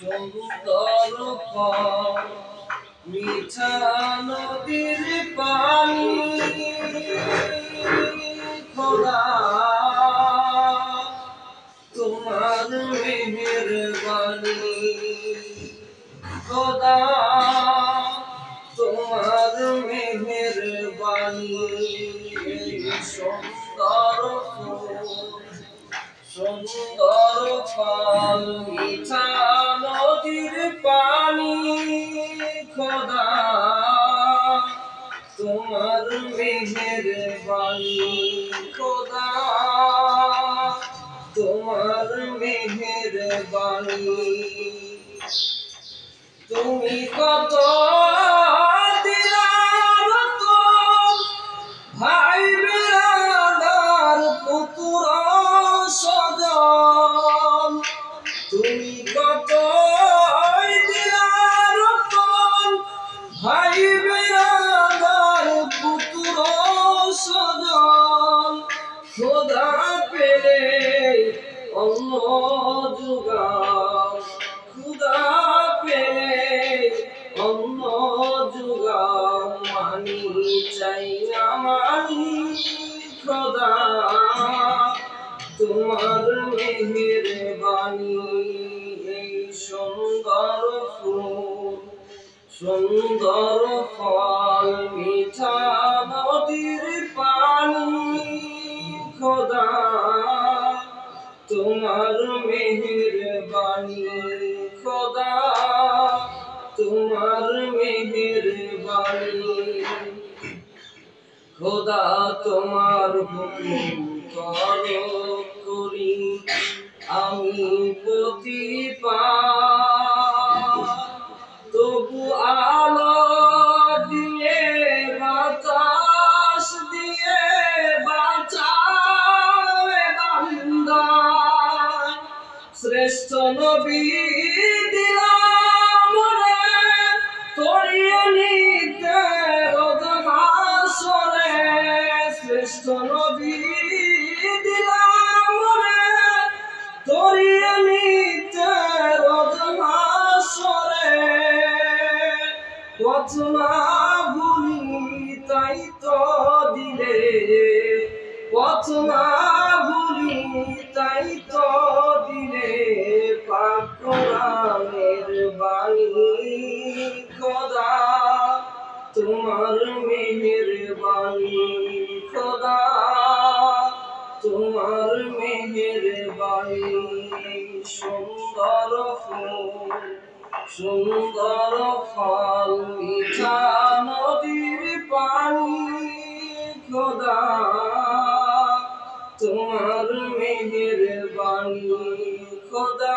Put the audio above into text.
সুন্দর ফল, মিঠা নদীর পানি খোদা তোমার মেহেরবানি খোদা তোমার মেহেরবানি সুন্দর ফুল সুন্দর ফল মিঠা তোমার মেহের বাণী খোদা। তোমার মেহের বাণী তুমি কত অন্য যুগাও খুদা পেলে অন্য যুগাও মানি চাই না খোদা। তোমার মেহের বাণী এই সুন্দর সুন্দর ফল, মিঠা নদীর পানি, খোদা। তোমার মেহের বাণী খোদা। তোমার মেহের খোদা তোমার হুকুম করো। আমি প্রতি তবু আলো শ্রেষ্ঠ নবী দিলাম করিয়ে নিতে রোদহাসরে শ্রেষ্ঠ নবী দিলাম করিয়ে নিতে রোদহাসরে পথ না ভুলি তাই তো দিলে। পথ না ভুলি তাই তো তোমার মেহেরবানি খোদা তোমার মেহেরবানি সুন্দর ফুল, সুন্দর ফল, মিঠা নদীর পানি খোদা। তোমার মেহেরবানি খোদা